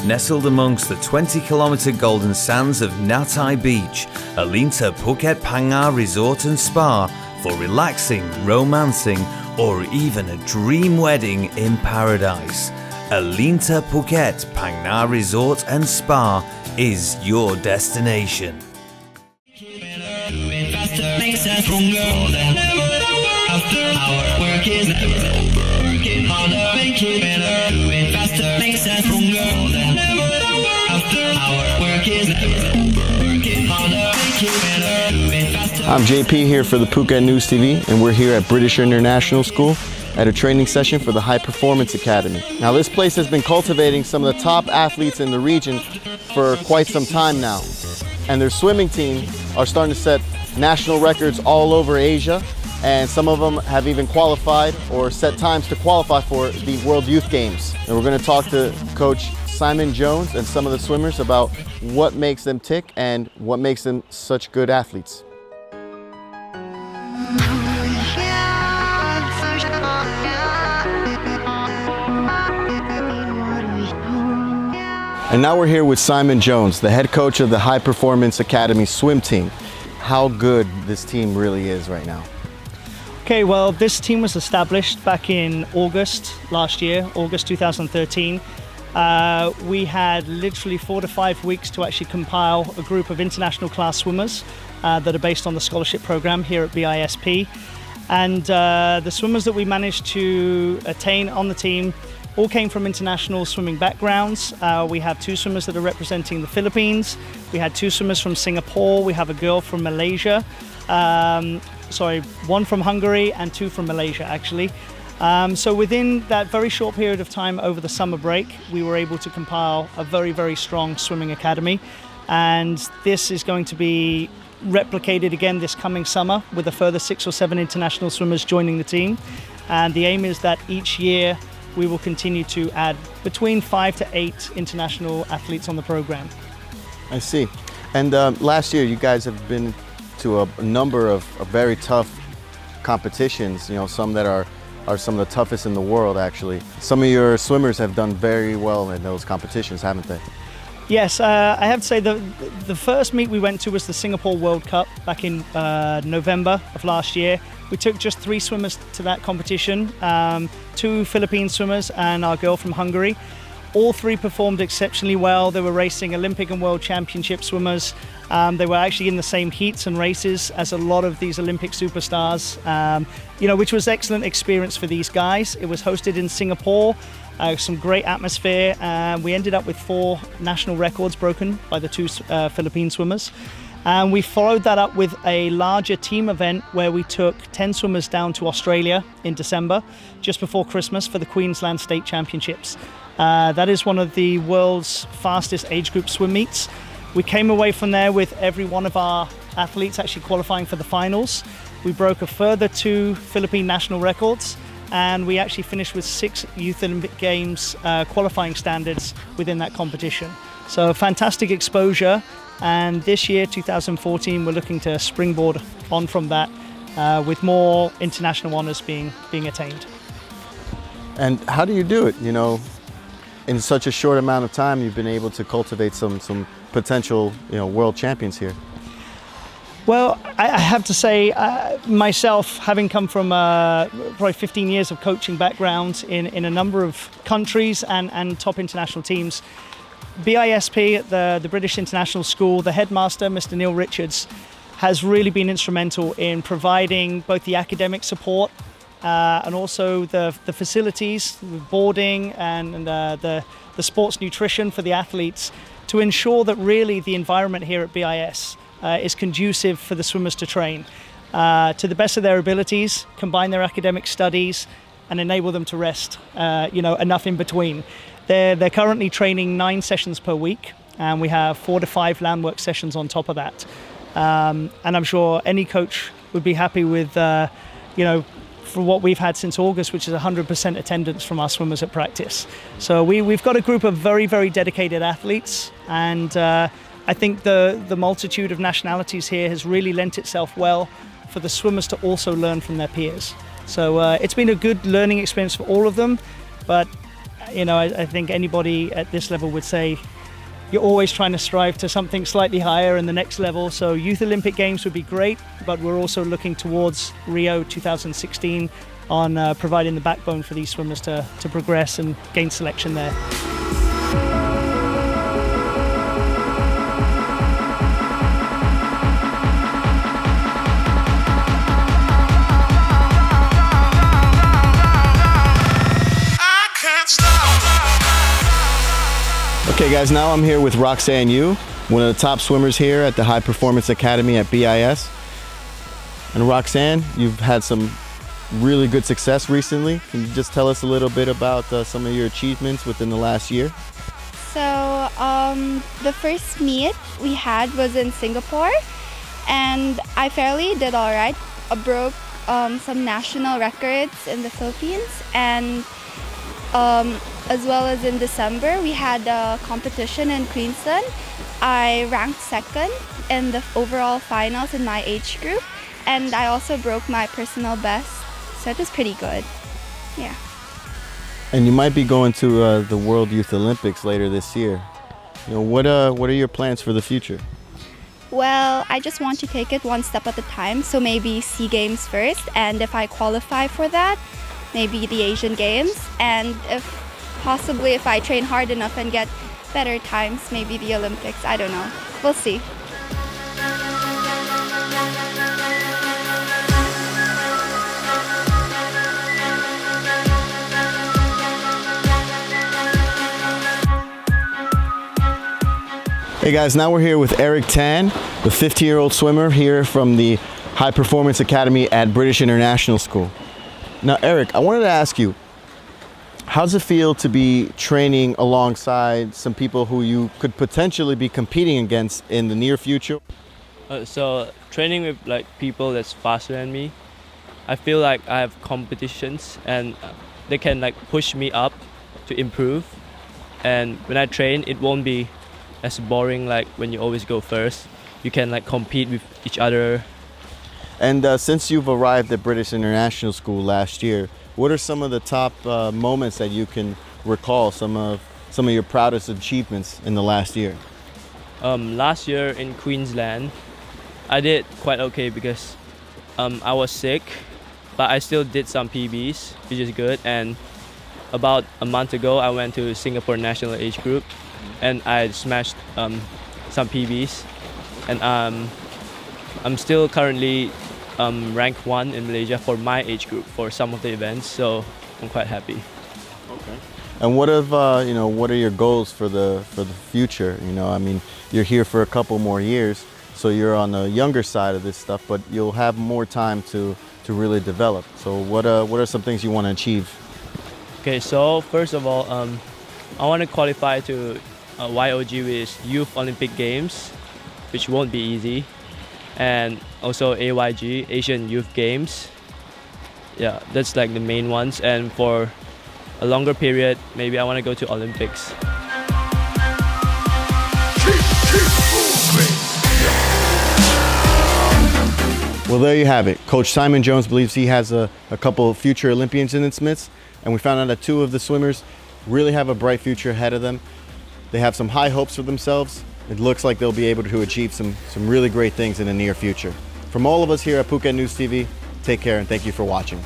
Nestled amongst the 20 kilometre golden sands of Natai Beach, Aleenta Phuket Phang Resort and Spa for relaxing, romancing, or even a dream wedding in paradise. Aleenta Phuket Phang Resort and Spa is your destination. I'm JP here for the Phuket News TV, and we're here at British International School at a training session for the High Performance Academy. Now this place has been cultivating some of the top athletes in the region for quite some time now. And their swimming team are starting to set national records all over Asia and some of them have even qualified or set times to qualify for the World Youth Games. And we're going to talk to Coach Simon Jones and some of the swimmers about what makes them tick and what makes them such good athletes. And now we're here with Simon Jones, the head coach of the High Performance Academy swim team. How good this team really is right now. Okay, well, this team was established back in August last year, August 2013. Uh, we had literally four to five weeks to actually compile a group of international class swimmers uh, that are based on the scholarship program here at BISP. And uh, the swimmers that we managed to attain on the team all came from international swimming backgrounds. Uh, we have two swimmers that are representing the Philippines. We had two swimmers from Singapore. We have a girl from Malaysia. Um, sorry, one from Hungary and two from Malaysia actually. Um, so within that very short period of time over the summer break, we were able to compile a very, very strong swimming academy. And this is going to be replicated again this coming summer with a further six or seven international swimmers joining the team. And the aim is that each year we will continue to add between five to eight international athletes on the program. I see. And uh, last year, you guys have been to a, number of, of very tough competitions, you know, some that are are some of the toughest in the world actually. Some of your swimmers have done very well in those competitions, haven't they? Yes, uh, I have to say the the first meet we went to was the Singapore World Cup back in uh, November of last year. We took just three swimmers to that competition, um, two Philippine swimmers and our girl from Hungary. All three performed exceptionally well. They were racing Olympic and World Championship swimmers. Um, they were actually in the same heats and races as a lot of these Olympic superstars, um, you know, which was excellent experience for these guys. It was hosted in Singapore, uh, some great atmosphere. and we ended up with four national records broken by the two uh, Philippine swimmers. And we followed that up with a larger team event where we took 10 swimmers down to Australia in December, just before Christmas, for the Queensland State Championships. Uh, that is one of the world's fastest age group swim meets. We came away from there with every one of our athletes actually qualifying for the finals. We broke a further two Philippine national records and we actually finished with six Youth Olympic Games uh, qualifying standards within that competition. So fantastic exposure and this year, 2014, we're looking to springboard on from that uh, with more international honours being, being attained. And how do you do it? You know, in such a short amount of time, you've been able to cultivate some, some potential you know, world champions here. Well, I have to say, uh, myself, having come from uh, probably 15 years of coaching background in, in a number of countries and, and top international teams, BISP, the, the British International School, the headmaster, Mr. Neil Richards, has really been instrumental in providing both the academic support uh, and also the, the facilities, boarding and, and uh, the, the sports nutrition for the athletes to ensure that really the environment here at BIS uh, is conducive for the swimmers to train uh, to the best of their abilities, combine their academic studies, and enable them to rest, uh, you know, enough in between. They're, they're currently training nine sessions per week, and we have four to five land work sessions on top of that. Um, and I'm sure any coach would be happy with, uh, you know, for what we've had since August, which is 100% attendance from our swimmers at practice. So we, we've got a group of very, very dedicated athletes, and uh, I think the, the multitude of nationalities here has really lent itself well for the swimmers to also learn from their peers. So uh, it's been a good learning experience for all of them, but you know, I, I think anybody at this level would say you're always trying to strive to something slightly higher in the next level. So Youth Olympic Games would be great, but we're also looking towards Rio 2016 on uh, providing the backbone for these swimmers to, to progress and gain selection there. Okay, guys, now I'm here with Roxanne Yu, one of the top swimmers here at the High Performance Academy at BIS. And Roxanne, you've had some really good success recently. Can you just tell us a little bit about uh, some of your achievements within the last year? So, um, the first meet we had was in Singapore, and I fairly did all right. I broke um, some national records in the Philippines, and um, as well as in December, we had a competition in Queensland. I ranked second in the overall finals in my age group, and I also broke my personal best, so it was pretty good. Yeah. And you might be going to uh, the World Youth Olympics later this year. You know, what uh, what are your plans for the future? Well, I just want to take it one step at a time. So maybe SEA Games first, and if I qualify for that, maybe the Asian Games, and if possibly if I train hard enough and get better times, maybe the Olympics. I don't know. We'll see. Hey guys, now we're here with Eric Tan, the 50 year old swimmer here from the High Performance Academy at British International School. Now, Eric, I wanted to ask you, how does it feel to be training alongside some people who you could potentially be competing against in the near future? Uh, so training with like people that's faster than me, I feel like I have competitions and they can like push me up to improve. And when I train, it won't be as boring like when you always go first. You can like compete with each other. And uh, since you've arrived at British International School last year, what are some of the top uh, moments that you can recall? Some of some of your proudest achievements in the last year. Um, last year in Queensland, I did quite okay because um, I was sick, but I still did some PBs, which is good. And about a month ago, I went to Singapore national age group, and I smashed um, some PBs, and um, I'm still currently um, rank one in Malaysia for my age group for some of the events. So I'm quite happy. Okay. And what of uh, you know what are your goals for the for the future? You know, I mean, you're here for a couple more years, so you're on the younger side of this stuff, but you'll have more time to to really develop. So what uh, what are some things you want to achieve? Okay, so first of all, um, I want to qualify to uh, YOG with Youth Olympic Games, which won't be easy, and also AYG Asian Youth Games. Yeah, that's like the main ones. And for a longer period, maybe I want to go to Olympics. Well, there you have it. Coach Simon Jones believes he has a, a couple of future Olympians in its midst, and we found out that two of the swimmers really have a bright future ahead of them. They have some high hopes for themselves. It looks like they'll be able to achieve some, some really great things in the near future. From all of us here at Phuket News TV, take care and thank you for watching.